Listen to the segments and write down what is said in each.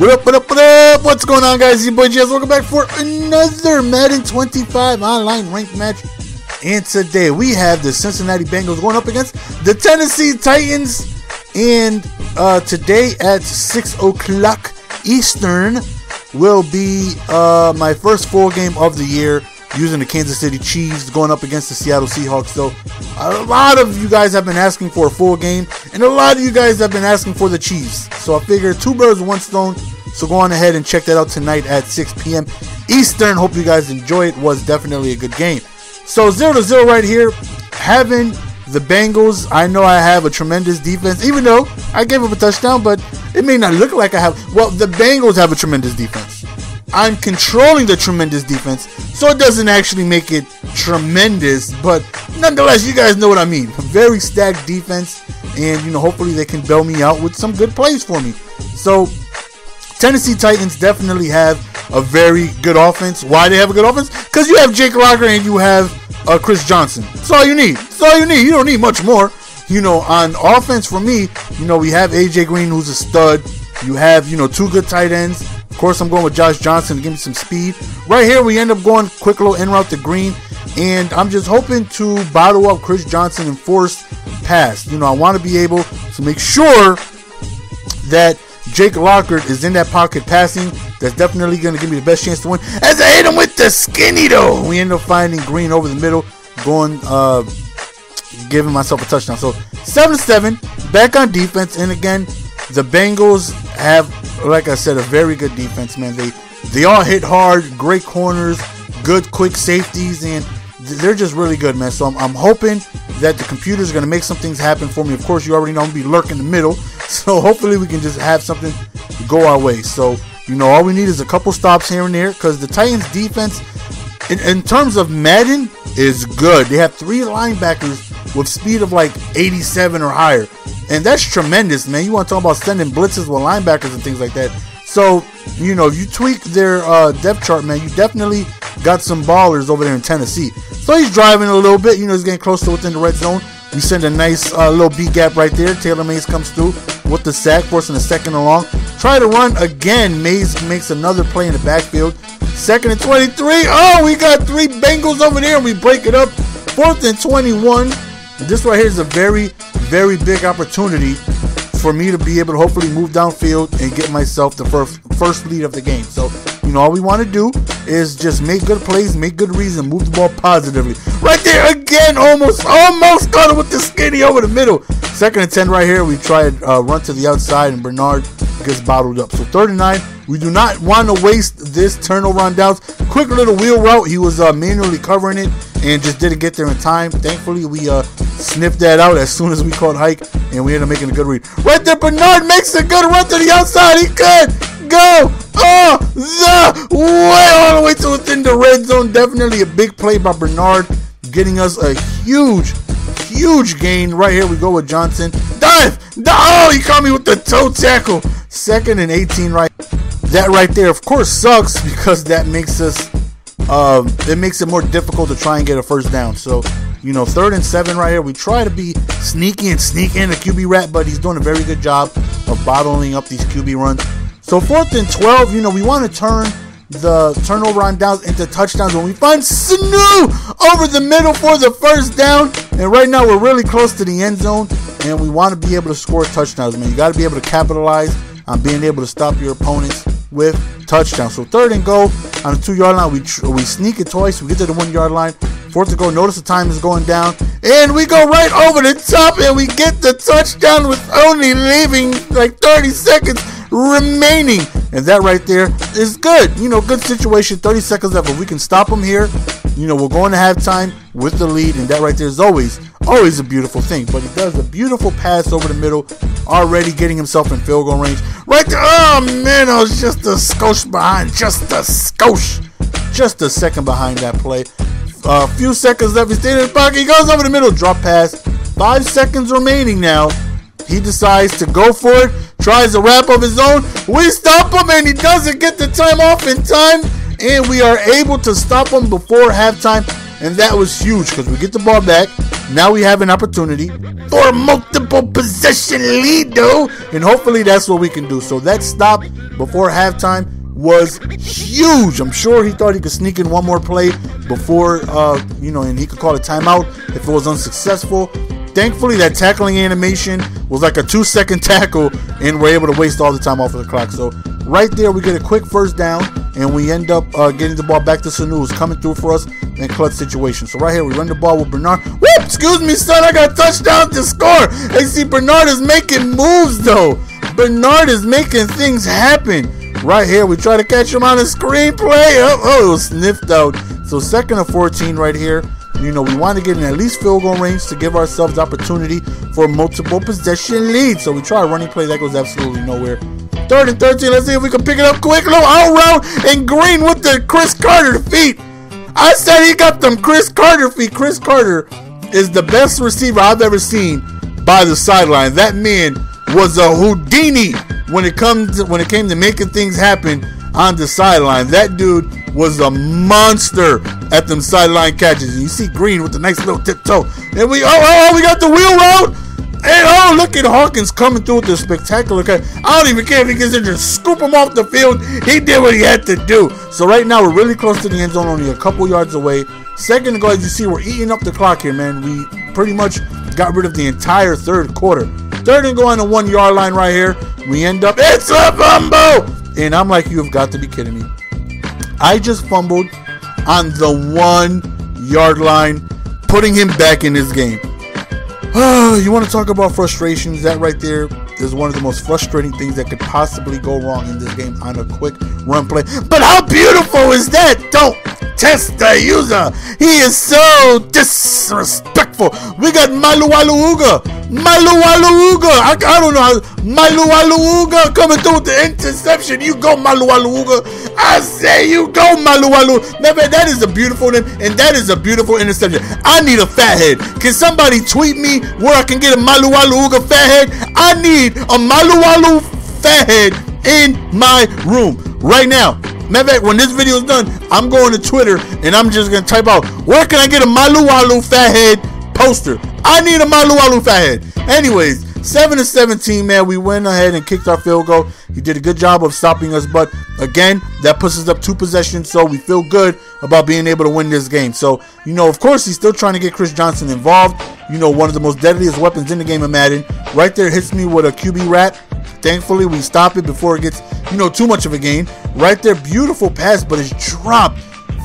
What up, what up, what up? What's going on, guys? Your boy Jazz. Welcome back for another Madden 25 online ranked match. And today we have the Cincinnati Bengals going up against the Tennessee Titans. And uh, today at 6 o'clock Eastern will be uh, my first full game of the year using the Kansas City Chiefs going up against the Seattle Seahawks. So, a lot of you guys have been asking for a full game, and a lot of you guys have been asking for the Chiefs. So, I figure two birds one stone. So, go on ahead and check that out tonight at 6 p.m. Eastern. Hope you guys enjoy it. Was definitely a good game. So, 0 to 0 right here. Having the Bengals, I know I have a tremendous defense, even though I gave up a touchdown, but it may not look like I have. Well, the Bengals have a tremendous defense. I'm controlling the tremendous defense, so it doesn't actually make it tremendous, but nonetheless, you guys know what I mean. Very stacked defense, and you know, hopefully they can bail me out with some good plays for me. So, Tennessee Titans definitely have a very good offense. Why they have a good offense? Because you have Jake Locker and you have uh, Chris Johnson. That's all you need. That's all you need. You don't need much more. You know, on offense for me, you know, we have AJ Green who's a stud. You have, you know, two good tight ends. Of course, I'm going with Josh Johnson to give me some speed. Right here, we end up going quick little in route to Green. And I'm just hoping to bottle up Chris Johnson and force pass. You know, I want to be able to make sure that Jake Locker is in that pocket passing. That's definitely going to give me the best chance to win. As I hit him with the skinny though, we end up finding Green over the middle, going, uh, giving myself a touchdown. So seven to seven, back on defense, and again, the Bengals have, like I said, a very good defense. Man, they they all hit hard, great corners, good quick safeties, and they're just really good, man. So I'm, I'm hoping that the computer's going to make some things happen for me. Of course, you already know I'm going to be lurking in the middle. So hopefully we can just have something go our way. So, you know, all we need is a couple stops here and there because the Titans defense, in, in terms of Madden, is good. They have three linebackers with speed of like 87 or higher. And that's tremendous, man. You want to talk about sending blitzes with linebackers and things like that. So, you know, if you tweak their uh, depth chart, man, you definitely got some ballers over there in Tennessee. So he's driving a little bit. You know, he's getting close to within the red zone. We send a nice uh, little B gap right there. Taylor Mays comes through with the sack, forcing a second along. Try to run again. Mays makes another play in the backfield. Second and 23. Oh, we got three Bengals over there, and we break it up. Fourth and 21. This right here is a very, very big opportunity for me to be able to hopefully move downfield and get myself the first first lead of the game. So, you know, all we want to do is just make good plays, make good reads, and move the ball positively. Right there again, almost, almost got it with the skinny over the middle. Second and 10 right here. We tried uh, run to the outside, and Bernard gets bottled up. So 39. We do not want to waste this turnover on downs. Quick little wheel route. He was uh, manually covering it and just didn't get there in time. Thankfully, we uh, sniffed that out as soon as we called hike, and we ended up making a good read. Right there, Bernard makes a good run to the outside. He could go oh the way all the way to within the red zone. Definitely a big play by Bernard, getting us a huge, huge gain. Right here, we go with Johnson. Dive! Oh, he caught me with the toe tackle. Second and 18 right. That right there, of course, sucks because that makes us um, it makes it more difficult to try and get a first down. So, you know, third and seven right here, we try to be sneaky and sneak in a QB rat, but he's doing a very good job of bottling up these QB runs. So fourth and 12, you know, we want to turn the turnover on downs into touchdowns when we find Sanu over the middle for the first down. And right now we're really close to the end zone and we want to be able to score touchdowns, man. You got to be able to capitalize on being able to stop your opponents with touchdowns. So third and goal on the two yard line, we tr- we sneak it twice. We get to the one yard line. Fourth to go. Notice the time is going down, and we go right over the top, and we get the touchdown with only leaving like 30 seconds remaining. And that right there is good. You know, good situation. 30 seconds left. If we can stop them here, you know, we're going to halftime with the lead, and that right there is always, always a beautiful thing. But he does a beautiful pass over the middle, already getting himself in field goal range. Right there. Oh man, I was just a skosh behind, just a skosh, just a second behind that play. A uh, few seconds left. He in the pocket. He goes over the middle, drop pass. Five seconds remaining now. He decides to go for it, tries a wrap of his own. We stop him, and he doesn't get the time off in time. And we are able to stop him before halftime. And that was huge because we get the ball back. Now we have an opportunity for a multiple possession lead, though, and hopefully that's what we can do. So that stop before halftime was huge. I'm sure he thought he could sneak in one more play before, uh, you know, and he could call a timeout if it was unsuccessful. Thankfully, that tackling animation was like a two second tackle, and we're able to waste all the time off of the clock. So, right there, we get a quick first down, and we end up uh, getting the ball back to Sanu, who's coming through for us in clutch situation. So, right here, we run the ball with Bernard. Whoop! Excuse me, son, I got touchdown to score. Hey, see, Bernard is making moves, though. Bernard is making things happen. Right here, we try to catch him on a screenplay. Oh, oh, it was sniffed out. So, second and 14 right here. You know, we want to get in at least field goal range to give ourselves opportunity for multiple possession lead. So we try a running play that goes absolutely nowhere. Third and 13. Let's see if we can pick it up quick. Little out route and Green with the Cris Carter feet. I said he got them Cris Carter feet. Cris Carter is the best receiver I've ever seen by the sideline. That man was a Houdini when it comes when it came to making things happen on the sideline. That dude was a monster at them sideline catches. And you see Green with the nice little tiptoe. And we, oh, oh, oh, we got the wheel route. And oh, look at Hawkins coming through with the spectacular catch. I don't even care if he gets in just scoop him off the field. He did what he had to do. So right now we're really close to the end zone, only a couple yards away. Second to go, as you see, we're eating up the clock here, man. We pretty much got rid of the entire third quarter. Third and go on the one yard line right here. We end up, it's a fumble! And I'm like, you have got to be kidding me. I just fumbled on the one yard line, putting him back in this game. you want to talk about frustrations? That right there is one of the most frustrating things that could possibly go wrong in this game on a quick run play. But how beautiful is that? Don't test the user. He is so disrespectful. We got Malualuuga. Malualuuga. I, I don't know how. Coming through with the interception. You go, Malualuuga. I say you go, Malualu. Man, that is a beautiful name, and that is a beautiful interception. I need a fathead. Can somebody tweet me where I can get a Malualuuga fathead? I need a Malualu fathead in my room right now. Matter of fact, when this video is done, I'm going to Twitter and I'm just gonna type out where can I get a Malu Walu fathead poster. I need a Malu Walu fathead. Anyways, seven to seventeen, man. We went ahead and kicked our field goal. He did a good job of stopping us, but again, that puts us up two possessions, so we feel good about being able to win this game. So, you know, of course, he's still trying to get Chris Johnson involved. You know, one of the most deadliest weapons in the game of Madden. Right there hits me with a QB rat. Thankfully, we stop it before it gets, you know, too much of a gain. Right there, beautiful pass, but it's dropped.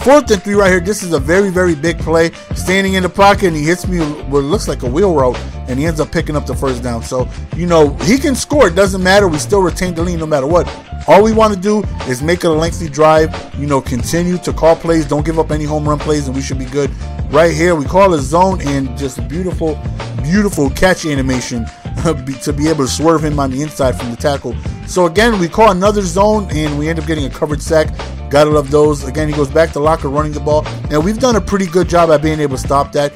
Fourth and three right here. This is a very, very big play. Standing in the pocket, and he hits me what looks like a wheel route, and he ends up picking up the first down. So, you know, he can score. It doesn't matter. We still retain the lead no matter what. All we want to do is make it a lengthy drive, you know, continue to call plays. Don't give up any home run plays, and we should be good. Right here, we call a zone and just beautiful, beautiful catch animation to be able to swerve him on the inside from the tackle. So again, we call another zone and we end up getting a covered sack. Gotta love those. Again, he goes back to Locker running the ball. And we've done a pretty good job at being able to stop that.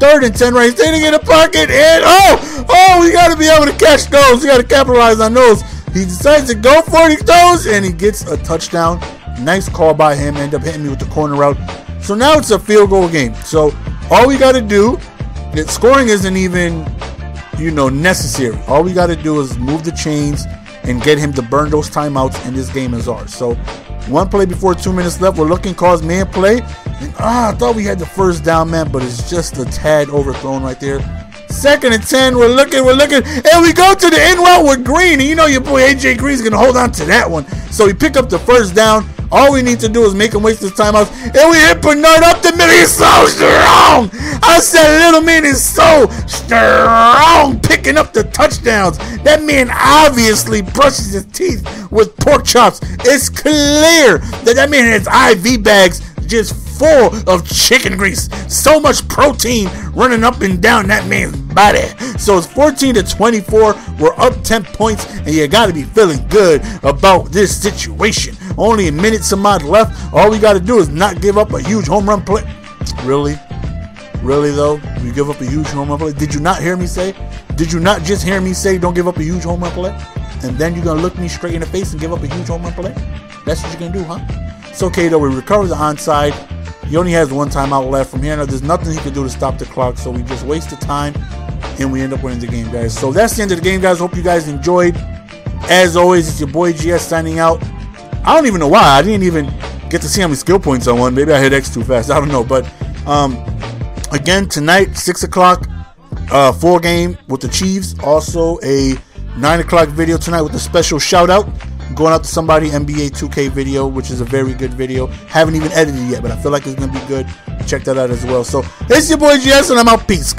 Third and 10 right, standing in the pocket. And oh, oh, we gotta be able to catch those. We gotta capitalize on those. He decides to go for it, he throws, and he gets a touchdown. Nice call by him. End up hitting me with the corner route. So now it's a field goal game. So all we got to do, scoring isn't even you know, necessary. All we got to do is move the chains and get him to burn those timeouts, and this game is ours. So, one play before two minutes left. We're looking cause man play. And, ah, I thought we had the first down, man, but it's just a tad overthrown right there. Second and 10, we're looking, we're looking, and we go to the end route with Green. And you know your boy AJ Green's going to hold on to that one. So we pick up the first down. All we need to do is make him waste his time timeouts. And we hit Bernard up the middle. He's so strong. I said, little man is so strong picking up the touchdowns. That man obviously brushes his teeth with pork chops. It's clear that that man has IV bags just full of chicken grease. So much protein running up and down that man's body. So it's 14 to 24. We're up 10 points, and you got to be feeling good about this situation. Only a minute some odd left. All we got to do is not give up a huge home run play. Really? Really though? You give up a huge home run play? Did you not hear me say? Did you not just hear me say don't give up a huge home run play? And then you're gonna look me straight in the face and give up a huge home run play? That's what you're gonna do, huh? It's okay though. We recover the onside He only has one timeout left. From here, now there's nothing he can do to stop the clock. So we just wasted time, and we end up winning the game, guys. So that's the end of the game, guys. Hope you guys enjoyed. As always, it's your boy GS signing out. I don't even know why. I didn't even get to see how many skill points I won. Maybe I hit X too fast. I don't know. But um, again, tonight, 6 o'clock, uh, four game with the Chiefs. Also, a 9 o'clock video tonight with a special shout out going out to somebody NBA 2K video, which is a very good video. Haven't even edited yet, but I feel like it's gonna be good. Check that out as well. So it's your boy GS, and I'm out. Peace.